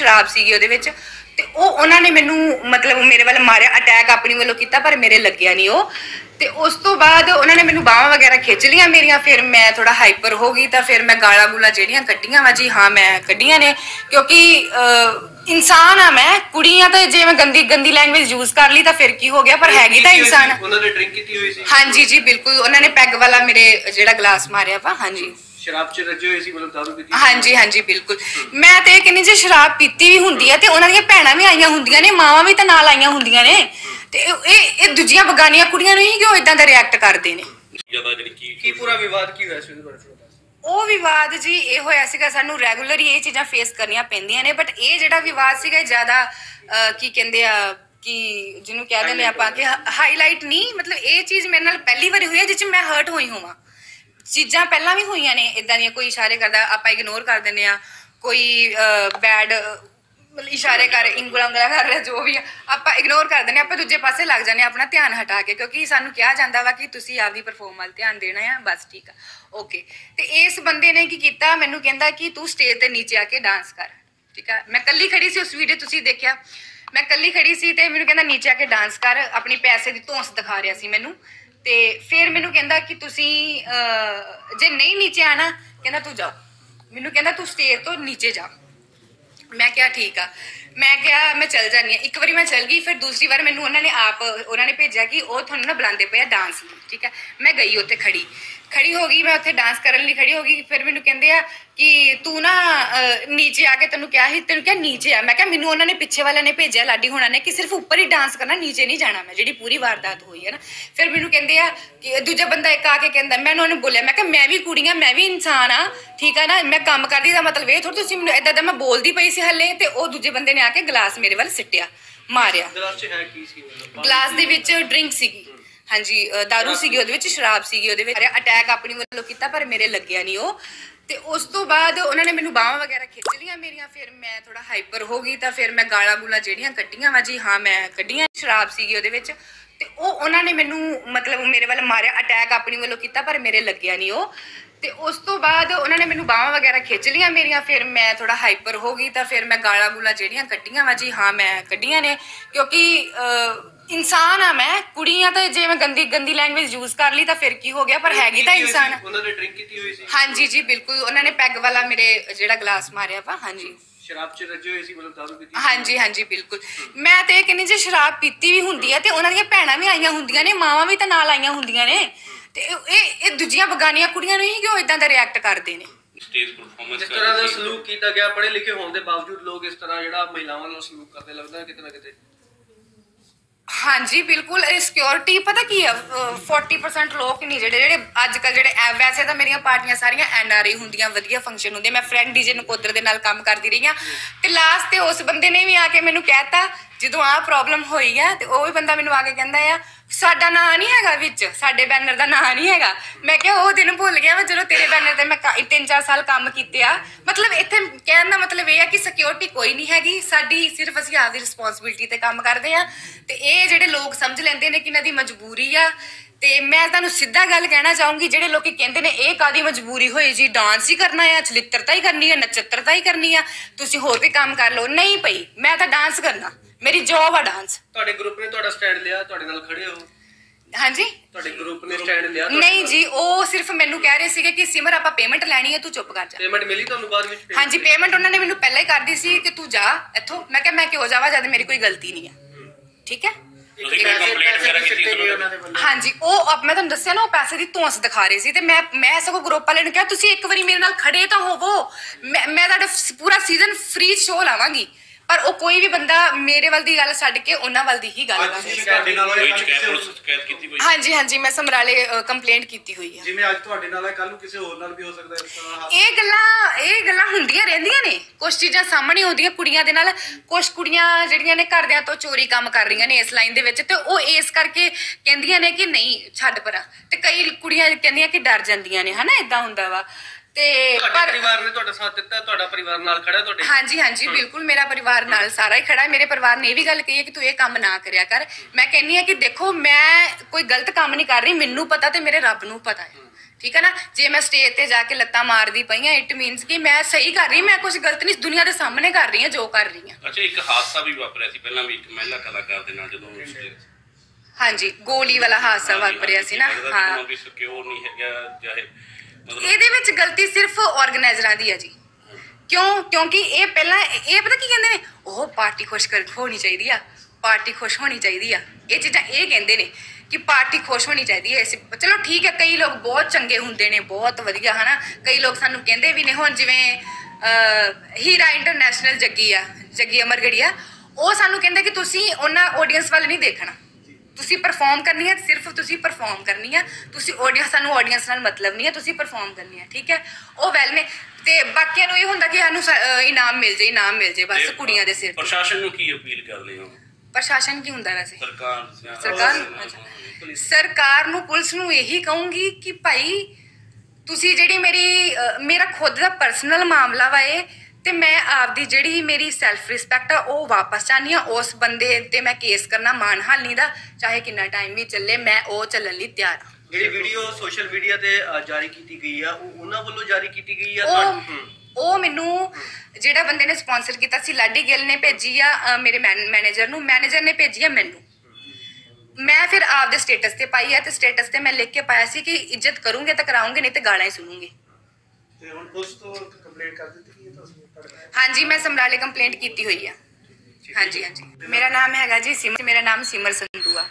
ਸ਼ਰਾਬ ਸੀਗੀ ਉਹਦੇ ਵਿੱਚ। ਤੇ ਉਹ ਉਹਨਾਂ ਨੇ ਮੈਨੂੰ ਮਤਲਬ ਮੇਰੇ ਵੱਲ ਮਾਰਿਆ ਅਟੈਕ ਆਪਣੀ ਵੱਲੋਂ ਕੀਤਾ ਪਰ ਮੇਰੇ ਲੱਗਿਆ ਨਹੀਂ ਉਹ। ਤੇ ਉਸ ਤੋਂ ਬਾਅਦ ਉਹਨਾਂ ਨੇ ਮੈਨੂੰ ਬਾਹਾਂ ਵਗੈਰਾ ਖਿੱਚ ਲੀਆਂ ਮੇਰੀਆਂ ਫਿਰ ਮੈਂ ਥੋੜਾ ਹਾਈਪਰ ਹੋ ਗਈ ਤਾਂ ਫਿਰ ਮੈਂ ਗਾਲਾਂ ਗੂਲਾਂ ਜਿਹੜੀਆਂ ਕੱਢੀਆਂ ਵਾ ਜੀ ਹਾਂ ਮੈਂ ਕੱਢੀਆਂ ਨੇ। ਕਿਉਂਕਿ ਇਨਸਾਨ ਆ ਮੈਂ ਕੁੜੀਆਂ ਤਾਂ ਜੇ ਮੈਂ ਗੰਦੀ ਗੰਦੀ ਲੈਂਗੁਏਜ ਯੂਜ਼ ਕਰ ਲਈ ਤਾਂ ਫਿਰ ਕੀ ਹੋ ਗਿਆ? ਪਰ ਹੈਗੀ ਤਾਂ ਇਨਸਾਨ। ਉਹਨਾਂ ਨੇ ਡਰਿੰਕ ਕੀਤੀ ਹੋਈ ਸੀ। ਹਾਂਜੀ ਜੀ ਬਿਲਕੁਲ। ਉਹਨਾਂ ਨੇ ਪੈਗ ਵਾਲਾ ਮੇਰੇ ਜਿਹੜਾ ਗਲਾਸ ਮਾਰਿਆ ਵਾ ਹਾਂਜੀ। ਸ਼ਰਾਬ ਚ ਰੱਜੇ ਹੋਏ ਸੀ ਮਤਲਬ ਦਾਰੂ ਪੀਤੀ ਹਾਂਜੀ ਹਾਂਜੀ ਬਿਲਕੁਲ। ਮੈਂ ਤੇ ਇਹ ਕਹਿੰਦੀ ਜੇ ਸ਼ਰਾਬ ਪੀਤੀ ਵੀ ਹੁੰਦੀ ਹੈ ਤੇ ਉਹਨਾਂ ਦੀਆਂ ਭੈਣਾਂ ਵੀ ਆਈਆਂ ਹੁੰਦੀਆਂ ਨੇ ਮਾਵਾਂ ਵੀ ਤਾਂ ਨਾਲ ਆਈਆਂ ਹੁੰਦੀਆਂ ਨੇ। ਤੇ ਇਹ ਇਹ ਇਹ ਦੂਜੀਆਂ ਬਗਾਨੀਆਂ ਕੁੜੀਆਂ ਨੂੰ ਹੀ ਕਿਉਂ ਇਦਾਂ ਦਾ ਰਿਐਕਟ ਕਰਦੇ ਨੇ? ਜ਼ਿਆਦਾ ਜਿਹੜੀ ਕੀ ਕੀ ਪੂਰਾ ਵਿਵਾਦ ਕੀ ਹੋਇਆ ਸੀ ਉਹਦੇ ਬਾਰੇ ਥੋੜ੍ਹਾ ਦੱਸੋ। ਉਹ ਵਿਵਾਦ ਜੀ ਇਹ ਹੋਇਆ ਸੀਗਾ ਸਾਨੂੰ ਰੈਗੂਲਰ ਹੀ ਇਹ ਚੀਜ਼ਾਂ ਫੇਸ ਕਰਨੀਆਂ ਪੈਂਦੀਆਂ ਨੇ ਬਟ ਇਹ ਜਿਹੜਾ ਵਿਵਾਦ ਸੀਗਾ ਜ਼ਿਆਦਾ ਕੀ ਕਹਿੰਦੇ ਆ ਕਿ ਜਿਹਨੂੰ ਕਹਿ ਦਿੰਦੇ ਆਪਾਂ ਕਿ ਹਾਈਲਾਈਟ ਨਹੀਂ ਮਤਲਬ ਇਹ ਚੀਜ਼ ਮੇਰੇ ਨਾਲ ਪਹਿਲੀ ਵਾਰੀ ਹੋਈ ਹੈ ਜਿਸ 'ਚ ਮੈਂ ਹਰਟ ਹੋਈ ਹੋਵਾਂ। ਚੀਜ਼ਾਂ ਪਹਿਲਾਂ ਵੀ ਹੋਈਆਂ ਨੇ ਇਦਾਂ ਦੀਆਂ ਕੋਈ ਇਸ਼ਾਰੇ ਕਰਦਾ ਆਪਾਂ ਇਗਨੋਰ ਕਰ ਦਿੰਦੇ ਆ ਕੋਈ ਬੈਡ ਮਤਲਬ ਇਸ਼ਾਰੇ ਕਰ ਇੰਗਲਾਂ ਉਂਗਲਾਂ ਕਰ ਰਿਹਾ ਜੋ ਵੀ ਆ, ਆਪਾਂ ਇਗਨੋਰ ਕਰ ਦਿੰਦੇ ਹਾਂ, ਆਪਾਂ ਦੂਜੇ ਪਾਸੇ ਲੱਗ ਜਾਂਦੇ ਹਾਂ ਆਪਣਾ ਧਿਆਨ ਹਟਾ ਕੇ ਕਿਉਂਕਿ ਸਾਨੂੰ ਕਿਹਾ ਜਾਂਦਾ ਵਾ ਕਿ ਤੁਸੀਂ ਆਪਦੀ ਪਰਫਾਰਮ ਵੱਲ ਧਿਆਨ ਦੇਣਾ ਆ ਬਸ ਠੀਕ ਆ। ਓਕੇ ਤੇ ਇਸ ਬੰਦੇ ਨੇ ਕੀ ਕੀਤਾ? ਮੈਨੂੰ ਕਹਿੰਦਾ ਕਿ ਤੂੰ ਸਟੇਜ ਤੇ ਨੀਚੇ ਆ ਕੇ ਡਾਂਸ ਕਰ ਠੀਕ ਆ? ਮੈਂ ਕੱਲੀ ਖੜੀ ਸੀ ਉਸ ਵੀਡੀਓ ਤੁਸੀਂ ਦੇਖਿਆ। ਮੈਂ ਕੱਲੀ ਖੜੀ ਸੀ ਤੇ ਮੈਨੂੰ ਕਹਿੰਦਾ ਨੀਚੇ ਆ ਕੇ ਡਾਂਸ ਕਰ ਆਪਣੀ ਪੈਸੇ ਦੀ ਧੌਂਸ ਦਿਖਾ ਰਿਹਾ ਸੀ ਮੈਨੂੰ। ਤੇ ਫਿਰ ਮੈਨੂੰ ਕਹਿੰਦਾ ਕਿ ਤੁਸੀਂ ਜੇ ਨਹੀਂ ਨੀਚੇ ਆਣਾ, ਕਹਿੰਦਾ ਤੂੰ ਜਾ। ਮੈਨੂੰ ਕਹਿੰਦਾ ਤੂੰ ਸਟੇਜ ਤੋਂ ਨੀਚੇ ਜਾ। ਮੈਂ ਕਿਹਾ ਠੀਕ ਆ। ਮੈਂ ਕਿਹਾ ਮੈਂ ਚੱਲ ਜਾਨੀ ਆ ਇੱਕ ਵਾਰੀ ਮੈਂ ਚੱਲ ਗਈ, ਫਿਰ ਦੂਸਰੀ ਵਾਰ ਮੈਨੂੰ ਉਹਨਾਂ ਨੇ ਆਪ, ਉਹਨਾਂ ਨੇ ਭੇਜਿਆ ਕਿ ਉਹ ਤੁਹਾਨੂੰ ਨਾ ਬੁਲਾਉਂਦੇ ਪਏ ਆ ਡਾਂਸ ਲਈ ਠੀਕ ਹੈ ਮੈਂ ਗਈ ਉੱਥੇ ਖੜੀ। ਖੜੀ ਹੋ ਗਈ ਮੈਂ ਉੱਥੇ ਡਾਂਸ ਕਰਨ ਲਈ ਖੜੀ ਹੋ ਗਈ ਫਿਰ ਮੈਨੂੰ ਕਹਿੰਦੇ ਆ ਕਿ ਤੂੰ ਨਾ ਅਹ, ਨੀਚੇ ਆ ਕੇ ਤੈਨੂੰ ਕਿਹਾ ਸੀ ਤੈਨੂੰ ਕਿਹਾ ਨੀਚੇ ਆ। ਮੈਂ ਕਿਹਾ ਮੈਨੂੰ ਉਹਨਾਂ ਨੇ ਪਿੱਛੇ ਵਾਲਿਆਂ ਨੇ ਭੇਜਿਆ ਲਾਡੀ ਹੋਣਾ ਨੇ ਕਿ ਸਿਰਫ ਉੱਪਰ ਹੀ ਡਾਂਸ ਕਰਨਾ ਨੀਚੇ ਨਹੀਂ ਜਾਣਾ ਮੈਂ ਜਿਹੜੀ ਪੂਰੀ ਵਾਰਦਾਤ ਹੋਈ ਹੈ ਨਾ। ਫਿਰ ਮੈਨੂੰ ਕਹਿੰਦੇ ਆ ਕਿ ਦੂਜਾ ਬੰਦਾ ਇੱਕ ਆ ਕੇ ਕਹਿੰਦਾ ਮੈਨੂੰ ਉਹਨੂੰ ਬੋਲਿਆ ਮੈਂ ਕਿਹਾ ਮੈਂ ਵੀ ਕੁੜੀਆਂ ਮੈਂ ਵੀ ਇਨਸਾਨ ਆ ਠੀਕ ਆ ਨਾ ਮੈਂ ਕੰਮ ਕਰਦੀ ਦਾ ਮਤਲਬ ਇਹ ਥੋੜੀ ਤੁਸੀਂ ਮੈਨੂੰ ਏਦਾਂ ਦਾ ਮੈਂ ਬੋਲਦੀ ਪਈ ਸੀ ਹੱਲੇ ਤੇ ਉਹ ਦੂਜੇ ਬੰਦੇ ਨੇ ਆ ਕੇ ਗਲਾਸ ਮੇਰੇ ਵੱਲ ਸਿੱਟਿਆ ਮਾਰਿਆ। ਗਲਾਸ ਚ ਹੈ ਕੀ ਸੀ? ਮਤਲਬ ਗਲਾਸ ਦੇ ਵਿੱਚ ਡਰਿੰਕ ਸੀਗੀ। ਹਾਂਜੀ ਅ, ਦਾਰੂ ਸੀਗੀ ਉਹਦੇ ਵਿੱਚ ਸ਼ਰਾਬ ਸੀਗੀ ਉਹਦੇ ਵਿੱਚ। ਅਟੈਕ ਆਪਣੀ ਵੱਲੋਂ ਕੀਤਾ ਪਰ ਮੇਰੇ ਲੱਗਿਆ ਨਹੀਂ ਉਹ। ਤੇ ਉਸ ਤੋਂ ਬਾਅਦ ਉਹਨਾਂ ਨੇ ਮੈਨੂੰ ਬਾਹਾਂ ਵਗੈਰਾ ਖਿੱਚ ਲੀਆਂ ਮੇਰੀਆਂ ਫਿਰ ਮੈਂ ਥੋੜਾ ਹਾਈਪਰ ਹੋ ਗਈ ਤਾਂ ਫਿਰ ਮੈਂ ਗਾਲਾਂ ਗੂਲਾਂ ਜਿਹੜੀਆਂ ਕੱਟੀਆਂ ਵਾ ਜੀ ਹਾਂ ਮੈਂ ਕੱਢੀਆਂ ਸ਼ਰਾਬ ਸੀਗੀ ਉਹਦੇ ਵਿੱਚ। ਤੇ ਉਹ ਉਹਨਾਂ ਨੇ ਮੈਨੂੰ ਮਤਲਬ ਮੇਰੇ ਵੱਲ ਮਾਰਿਆ ਅਟੈਕ ਆਪਣੀ ਵੱਲੋਂ ਕੀਤਾ ਪਰ ਮੇਰੇ ਲੱਗਿਆ ਨਹੀਂ ਉਹ। ਤੇ ਉਸ ਤੋਂ ਬਾਅਦ ਉਹਨਾਂ ਨੇ ਮੈਨੂੰ ਬਾਹਾਂ ਵਗੈਰਾ ਖਿੱਚ ਲੀਆਂ ਮੇਰੀਆਂ ਫਿਰ ਮੈਂ ਥੋੜਾ ਹਾਈਪਰ ਹੋ ਗਈ ਤਾਂ ਫਿਰ ਮੈਂ ਗਾਲਾਂ ਗੂਲਾਂ ਜਿਹੜੀਆਂ ਕੱਟੀਆਂ ਵਾ ਜੀ ਹਾਂ ਮੈਂ ਕੱਢੀਆਂ ਨੇ। ਕਿਉਂਕਿ ਇਨਸਾਨ ਆ ਮੈਂ ਕੁੜੀਆਂ ਤਾਂ ਜੇ ਮੈਂ ਗੰਦੀ ਗੰਦੀ ਲੈਂਗੁਏਜ ਯੂਜ਼ ਕਰ ਲਈ ਤਾਂ ਫਿਰ ਕੀ ਹੋ ਗਿਆ? ਪਰ ਹੈਗੀ ਤਾਂ ਸੀ, ਇਨਸਾਨ। ਆ। ਉਹਨਾਂ ਨੇ ਡਰਿੰਕ ਕੀਤੀ ਹੋਈ ਸੀ। ਹਾਂਜੀ ਜੀ ਬਿਲਕੁਲ। ਉਹਨਾਂ ਨੇ ਪੈਗ ਵਾਲਾ ਮੇਰੇ ਜਿਹੜਾ ਗਲਾਸ ਮਾਰਿਆ ਵਾ ਹਾਂਜੀ। ਸ਼ਰਾਬ ਚ ਰੱਜੇ ਹੋਏ ਸੀ ਮਤਲਬ ਦਾਰੂ ਪੀਤੀ ਹਾਂਜੀ ਹਾਂਜੀ ਬਿਲਕੁਲ। ਮੈਂ ਤੇ ਇਹ ਕਹਿੰਦੀ ਜੇ ਸ਼ਰਾਬ ਪੀਤੀ ਵੀ ਹੁੰਦੀ ਹੈ ਤੇ ਉਹਨਾਂ ਦੀਆਂ ਭੈਣਾਂ ਵੀ ਆਈਆਂ ਹੁੰਦੀਆਂ ਨੇ ਮਾਵਾਂ ਵੀ ਤਾਂ ਨਾਲ ਆਈਆਂ ਹੁੰਦੀਆਂ ਨੇ। ਤੇ ਇਹ ਇਹ ਦੂਜੀਆਂ ਬਗਾਨੀਆਂ ਕੁੜੀਆਂ ਨੂੰ ਹੀ ਕਿਉਂ ਇਦਾਂ ਦਾ ਰਿਐਕਟ ਕਰਦੇ ਨੇ? ਸਟੇਜ ਪਰਫਾਰਮੈਂਸ ਜਿਸ ਤਰ੍ਹਾਂ ਦਾ ਸਲੂਕ ਕੀਤਾ ਗਿਆ ਪੜ੍ਹੇ ਲਿਖੇ ਹੋਣ ਦੇ ਬਾਵਜੂਦ ਲੋਕ ਇਸ ਤਰ੍ਹਾਂ ਜਿਹੜਾ ਮਹਿਲਾਵਾਂ ਨਾਲ ਸਲੂਕ ਕਰਦੇ ਲੱਗਦਾ ਕਿਤੇ ਨਾ ਕਿਤੇ। ਹਾਂਜੀ, ਬਿਲਕੁਲ, ਇਹ ਸਿਕਿਉਰਿਟੀ ਪਤਾ ਕੀ ਆ, ਅਹ 40% ਲੋਕ ਨਹੀਂ ਜਿਹੜੇ ਜਿਹੜੇ ਅੱਜ ਕੱਲ ਜਿਹੜੇ ਐ- ਵੈਸੇ ਤਾਂ ਮੇਰੀਆਂ ਪਾਰਟੀਆਂ ਸਾਰੀਆਂ ਐਨ ਆਰ ਆਈ ਹੁੰਦੀਆਂ, ਵਧੀਆ ਫੰਕਸ਼ਨ ਹੁੰਦੇ ਮੈਂ ਫਰੈਂਡ ਡੀਜੇ ਨਕੋਦਰ ਦੇ ਨਾਲ ਕੰਮ ਕਰਦੀ ਰਹੀ ਆ ਤੇ ਲਾਸਟ ਤੇ ਉਸ ਬੰਦੇ ਨੇ ਵੀ ਆ ਕੇ ਮੈਨੂੰ ਕਹਿਤਾ ਜਦੋਂ ਆਹ ਪ੍ਰੋਬਲਮ ਹੋਈ ਆ ਤੇ ਉਹ ਵੀ ਬੰਦਾ ਮੈਨੂੰ ਆ ਕੇ ਕਹਿੰਦਾ ਆ, ਸਾਡਾ ਨਾਂ ਨਹੀਂ ਹੈਗਾ ਵਿੱਚ, ਸਾਡੇ ਬੈਨਰ ਦਾ ਨਾਂ ਨਹੀਂ ਹੈਗਾ। ਮੈਂ ਕਿਹਾ, ਉਹ ਦਿਨ ਭੁੱਲ ਗਿਆ ਵਾ ਜਦੋਂ ਤੇਰੇ ਬੈਨਰ ਤੇ ਮੈਂ ਕ- ਤਿੰਨ ਚਾਰ ਸਾਲ ਕੰਮ ਕੀਤੇ ਆ। ਮਤਲਬ ਇੱਥੇ ਕਹਿਣ ਦਾ ਮਤਲਬ ਇਹ ਆ ਕਿ ਸਿਕਿਉਰਿਟੀ ਕੋਈ ਨਹੀਂ ਹੈਗੀ, ਸਾਡੀ ਸਿਰਫ ਅਸੀਂ ਆਪਦੀ ਰਿਸਪੌਂਸਿਬਿਲਟੀ ਤੇ ਕੰਮ ਕਰਦੇ ਆ। ਤੇ ਇਹ ਜਿਹੜੇ ਲੋਕ ਸਮਝ ਲੈਂਦੇ ਨੇ ਕਿ ਇਹਨਾਂ ਦੀ ਮਜਬੂਰੀ ਆ, ਤੇ ਮੈਂ ਤੁਹਾਨੂੰ ਸਿੱਧਾ ਗੱਲ ਕਹਿਣਾ ਚਾਹੂੰਗੀ, ਜਿਹੜੇ ਲੋਕੀ ਕਹਿੰਦੇ ਨੇ, ਇਹ ਕਾਦੀ ਮਜਬੂਰੀ ਹੋਈ ਜੀ? ਡਾਂਸ ਹੀ ਕਰਨਾ ਆ, ਚਲਿੱਤਰਤਾ ਹੀ ਕਰਨੀ ਆ, ਨਚੱਤਰਤਾ ਹੀ ਕਰਨੀ ਆ, ਤੁਸੀਂ ਹੋਰ ਵੀ ਕੰਮ ਕਰ ਲਓ। ਨਹੀਂ ਪਈ ਮੈਂ ਤਾਂ ਡਾਂਸ ਕਰਨਾ। ਮੇਰੀ ਜੌਬ ਆ ਡਾਂਸ ਤੁਹਾਡੇ ਗਰੁੱਪ ਨੇ ਤੁਹਾਡਾ ਸਟੈਂਡ ਲਿਆ ਤੁਹਾਡੇ ਨਾਲ ਖੜੇ ਹੋ। ਹਾਂਜੀ। ਤੁਹਾਡੇ ਗਰੁੱਪ ਨੇ ਸਟੈਂਡ ਲਿਆ ਤੁਹਾਡੇ ਨਹੀਂ ਨਾਲ? ਜੀ ਉਹ ਸਿਰਫ ਮੈਨੂੰ ਕਹਿ ਰਹੇ ਸੀਗੇ ਕਿ ਸਿਮਰ ਆਪਾਂ ਪੇਮੈਂਟ ਲੈਣੀ ਹੈ ਤੂੰ ਚੁੱਪ ਕਰ ਜਾ। ਪੇਮੈਂਟ ਮਿਲੀ ਤੁਹਾਨੂੰ ਬਾਅਦ ਵਿੱਚ? ਹਾਂਜੀ? ਪੇਮੈਂਟ ਉਹਨਾਂ ਨੇ ਮੈਨੂੰ ਪਹਿਲਾਂ ਹੀ ਕਰਦੀ ਸੀ ਕਿ ਤੂੰ ਜਾ ਇੱਥੋਂ। ਮੈਂ ਕਿਹਾ ਮੈਂ ਕਿਉਂ ਜਾਵਾਂ ਜਦ ਮੇਰੀ ਕੋਈ ਗਲਤੀ ਨਹੀਂ ਹੈ। ਠੀਕ ਹੈ? ਤੁਸੀਂ ਕੋਈ ਕੰਪਲੇਂਟ ਵਗੈਰਾ ਕੀਤੀ ਸੀ ਉਹਨਾਂ ਦੇ ਹਾਂਜੀ ਉਹ ਅਬ ਮੈਂ ਤੁਹਾਨੂੰ ਦੱਸਿਆ ਨਾ ਉਹ ਪੈਸੇ ਦੀ ਧੌਂਸ ਦਿਖਾ ਰਹੇ ਸੀ ਤੇ ਮੈਂ ਮੈਂ ਸਗੋਂ ਗਰੁੱਪ ਵਾਲੇ ਨੂੰ ਕਿਹਾ ਤੁਸੀਂ ਇੱਕ ਵਾਰੀ ਮੇਰੇ ਨਾਲ ਖੜੇ ਤਾਂ ਹੋਵੋ। ਮੈਂ ਮੈਂ ਤੁਹਾਡਾ ਸ- ਪੂਰਾ ਸੀਜ਼ਨ ਫ੍ਰੀ ਸ਼ੋਅ ਲਾਵਾਂਗੀ। ਪਰ ਉਹ ਕੋਈ ਵੀ ਬੰਦਾ ਮੇਰੇ ਵੱਲ ਦੀ ਗੱਲ ਛੱਡ ਕੇ ਉਹਨਾਂ ਵੱਲ ਦੀ ਹੀ ਗੱਲ ਅੱਜ ਕਰ ਤੁਸੀਂ ਰਿਹਾ ਤੁਹਾਡੇ ਨਾਲ ਹੋਇਆ ਕੋਈ ਕੱਲ੍ਹ ਸ਼ਿਕਾਇਤ ਕਿਸੇ ਪੁਲਿਸ ਸ਼ਿਕਾਇਤ ਕੀਤੀ ਕੋਈ ਹਾਂਜੀ ਹਾਂਜੀ ਮੈਂ ਸਮਰਾਲੇ ਕੰਪਲੇਂਟ ਕੀਤੀ ਹੋਈ ਹੈ। ਜਿਵੇਂ ਅੱਜ ਤੁਹਾਡੇ ਨਾਲ ਹੈ ਕੱਲ ਨੂੰ ਕਿਸੇ ਹੋਰ ਨਾਲ ਵੀ ਹੋ ਸਕਦਾ ਹੈ ਇਸ ਤਰ੍ਹਾਂ ਹਾਦਸਾ। ਇਹ ਗੱਲਾਂ ਇਹ ਗੱਲਾਂ ਹੁੰਦੀਆਂ ਰਹਿੰਦੀਆਂ ਨੇ। ਕੁਝ ਚੀਜ਼ਾਂ ਸਾਹਮਣੇ ਆਉਂਦੀਆਂ ਕੁੜੀਆਂ ਦੇ ਨਾਲ। ਕੁਝ ਕੁੜੀਆਂ ਜਿਹੜੀਆਂ ਨੇ ਘਰਦਿਆਂ ਤੋਂ ਚੋਰੀ ਕੰਮ ਕਰ ਰਹੀਆਂ ਨੇ ਇਸ ਲਾਈਨ ਦੇ ਵਿੱਚ ਤੇ ਉਹ ਇਸ ਕਰਕੇ ਕਹਿੰਦੀਆਂ ਨੇ ਕਿ ਨਹੀਂ ਛੱਡ ਪਰਾਂ। ਤੇ ਕਈ ਕੁੜੀਆਂ ਕਹਿੰਦੀਆਂ ਕਿ ਡਰ ਜਾਂਦੀਆਂ ਨੇ ਹਨਾ ਇਦਾਂ ਹੁੰਦਾ ਵਾ। ਤੇ ਤੁਹਾਡੇ ਪਰ ਪਰਿਵਾਰ ਨੇ ਤੁਹਾਡਾ ਸਾਥ ਦਿੱਤਾ ਤੁਹਾਡਾ ਪਰਿਵਾਰ ਨਾਲ ਖੜਾ ਤੁਹਾਡੇ? ਹਾਂਜੀ ਹਾਂਜੀ ਬਿਲਕੁਲ ਮੇਰਾ ਪਰਿਵਾਰ ਨਾਲ ਸਾਰਾ ਹੀ ਖੜਾ ਹੈ। ਮੇਰੇ ਪਰਿਵਾਰ ਨੇ ਇਹ ਵੀ ਗੱਲ ਕਹੀ ਹੈ ਕਿ ਤੂੰ ਇਹ ਕੰਮ ਨਾ ਕਰਿਆ ਕਰ। ਮੈਂ ਕਹਿੰਨੀ ਆ ਕਿ ਦੇਖੋ ਮੈਂ ਕੋਈ ਗਲਤ ਕੰਮ ਨਹੀਂ ਕਰ ਰਹੀ ਮੈਨੂੰ ਪਤਾ ਤੇ ਮੇਰੇ ਰੱਬ ਨੂੰ ਪਤਾ ਹੈ। ਠੀਕ ਹੈ ਨਾ? ਜੇ ਮੈਂ ਸਟੇਜ ਤੇ ਜਾ ਕੇ ਲੱਤਾਂ ਮਾਰਦੀ ਪਈ ਆ ਇਟ ਮੀਨਸ ਕਿ ਮੈਂ ਸਹੀ ਕਰ ਰਹੀ ਮੈਂ ਕੁਝ ਗਲਤ ਨਹੀਂ ਦੁਨੀਆ ਦੇ ਸਾਹਮਣੇ ਕਰ ਰਹੀ ਹਾਂ ਜੋ ਕਰ ਰਹੀ ਹਾਂ। ਅੱਛਾ ਇੱਕ ਹਾਦਸਾ ਵੀ ਵਾਪਰਿਆ ਸੀ ਪਹਿਲਾਂ ਵੀ ਇੱਕ ਮਹਿਲਾ ਕਲਾਕਾਰ ਦੇ ਨਾਲ ਜਦੋਂ ਹਾਂਜੀ ਗੋਲੀ ਵਾਲਾ ਹਾਦਸਾ ਵਾਪਰਿਆ ਸੀ ਨਾ। ਹਾਂ। ਵੀ ਸਿਕਿਉਰ ਨਹੀਂ ਹੈਗਾ ਚਾਹੇ ਇਹਦੇ ਵਿੱਚ ਗਲਤੀ ਸਿਰਫ ਆਰਗੇਨਾਈਜ਼ਰਾਂ ਦੀ ਹੈ ਜੀ। ਕਿਉਂ? ਕਿਉਂਕਿ ਇਹ ਪਹਿਲਾਂ ਇਹ ਪਤਾ ਕੀ ਕਹਿੰਦੇ ਨੇ? ਉਹ ਪਾਰਟੀ ਖੁਸ਼ ਕਰ ਹੋਣੀ ਚਾਹੀਦੀ ਆ। ਪਾਰਟੀ ਖੁਸ਼ ਹੋਣੀ ਚਾਹੀਦੀ ਆ। ਇਹ ਚੀਜ਼ਾਂ ਇਹ ਕਹਿੰਦੇ ਨੇ ਕਿ ਪਾਰਟੀ ਖੁਸ਼ ਹੋਣੀ ਚਾਹੀਦੀ ਹੈ। ਅਸੀਂ- ਚਲੋ ਠੀਕ ਹੈ, ਕਈ ਲੋਕ ਬਹੁਤ ਚੰਗੇ ਹੁੰਦੇ ਨੇ, ਬਹੁਤ ਵਧੀਆ, ਹਨਾ? ਕਈ ਲੋਕ ਸਾਨੂੰ ਕਹਿੰਦੇ ਵੀ ਨੇ, ਹੁਣ ਜਿਵੇਂ ਹੀਰਾ ਇੰਟਰਨੈਸ਼ਨਲ ਜੱਗੀ ਆ, ਜੱਗੀ ਅਮਰਗੜੀਆ, ਉਹ ਸਾਨੂੰ ਕਹਿੰਦੇ ਕਿ ਤੁਸੀਂ ਉਹਨਾਂ ਆਡੀਅנס ਵੱਲ ਨਹੀਂ ਦੇਖਣਾ। ਤੁਸੀਂ ਪਰਫਾਰਮ ਕਰਨੀ ਹੈ ਸਿਰਫ ਤੁਸੀਂ ਪਰਫਾਰਮ ਕਰਨੀ ਹੈ। ਤੁਸੀਂ ਆਡੀਅנס ਸਾਨੂੰ ਆਡੀਅנס ਨਾਲ ਮਤਲਬ ਨਹੀਂ ਹੈ ਤੁਸੀਂ ਪਰਫਾਰਮ ਕਰਨੀ ਹੈ ਠੀਕ ਹੈ? ਉਹ ਵੈਲ ਨੇ ਤੇ ਬਾਕੀਆਂ ਨੂੰ ਇਹ ਹੁੰਦਾ ਕਿ ਸਾਨੂੰ ਇਨਾਮ ਮਿਲ ਜੇ ਇਨਾਮ ਮਿਲ ਜੇ ਬਸ ਕੁੜੀਆਂ ਦੇ ਸਿਰ ਪ੍ਰਸ਼ਾਸਨ ਨੂੰ ਕੀ ਅਪੀਲ ਕਰਦੇ ਹੋ? ਪ੍ਰਸ਼ਾਸਨ ਕੀ ਹੁੰਦਾ ਵੈਸੇ? ਸਰਕਾਰ ਸਰਕਾਰ ਨੂੰ? ਪੁਲਿਸ। ਸਰਕਾਰ ਨੂੰ ਪੁਲਿਸ ਨੂੰ ਇਹੀ ਕਹੂੰਗੀ ਕਿ ਭਾਈ ਤੁਸੀਂ ਜਿਹੜੀ ਮੇਰੀ ਮੇਰਾ ਖੁਦ ਦਾ ਪਰਸਨਲ ਮਾਮਲਾ ਵਾ ਇਹ ਤੇ ਮੈਂ ਆਪਦੀ ਜਿਹੜੀ ਮੇਰੀ ਸੈਲਫ ਰਿਸਪੈਕਟ ਆ ਉਹ ਵਾਪਸ ਚਾਹਨੀ ਆ ਉਸ ਬੰਦੇ ਤੇ ਮੈਂ ਕੇਸ ਕਰਨਾ ਮਾਨਹਾਨੀ ਦਾ ਚਾਹੇ ਕਿੰਨਾ ਟਾਈਮ ਵੀ ਚੱਲੇ ਮੈਂ ਉਹ ਚੱਲਣ ਲਈ ਤਿਆਰ ਆ ਜਿਹੜੀ ਵੀਡੀਓ ਸੋਸ਼ਲ ਮੀਡੀਆ ਤੇ ਅ, ਜਾਰੀ ਕੀਤੀ ਗਈ ਆ ਉਹ ਉਹਨਾਂ ਵੱਲੋਂ ਜਾਰੀ ਕੀਤੀ ਗਈ ਆ? ਉਹ ਹਮ। ਉਹ ਮੈਨੂੰ ਜਿਹੜਾ ਬੰਦੇ ਨੇ ਸਪਾਂਸਰ ਕੀਤਾ ਸੀ ਲਾਡੀ ਗਿੱਲ ਨੇ ਭੇਜੀ ਆ ਮੇਰੇ ਮੈਨੇਜਰ ਨੂੰ। ਮੈਨੇਜਰ ਨੇ ਭੇਜੀ ਆ ਮੈਨੂੰ। ਮੈਂ ਫਿਰ ਆਪਦੇ ਸਟੇਟਸ ਤੇ ਪਾਈ ਆ ਤੇ ਸਟੇਟਸ ਤੇ ਮੈਂ ਲਿਖ ਕੇ ਪਾਇਆ ਸੀ ਕਿ ਇੱਜ਼ਤ ਕਰੂੰਗੇ ਤਾਂ ਕਰਾਉਂਗੇ ਨਹੀਂ ਤੇ ਗਾਲਾਂ ਹੀ ਸੁਣੂੰਗੇ। ਤੇ ਹੁਣ ਪੁਲਿਸ ਤੋਂ ਕੰਪਲੇਂਟ ਕਰ ਦਿੱਤੀ ਗਈ ਹੈ ਤੁਸੀਂ ਤੁਹਾਡੇ ਹਾਂਜੀ, ਮੈਂ ਸਮਰਾਲੇ ਕੰਪਲੇਂਟ ਕੀਤੀ ਹੋਈ ਆ। ਹਾਂਜੀ ਹਾਂਜੀ। ਮੇਰਾ ਨਾਮ ਹੈਗਾ ਜੀ ਸਿਮਰ ਮੇਰਾ ਨਾਮ ਸਿਮਰ ਸੰਧੂ ਆ।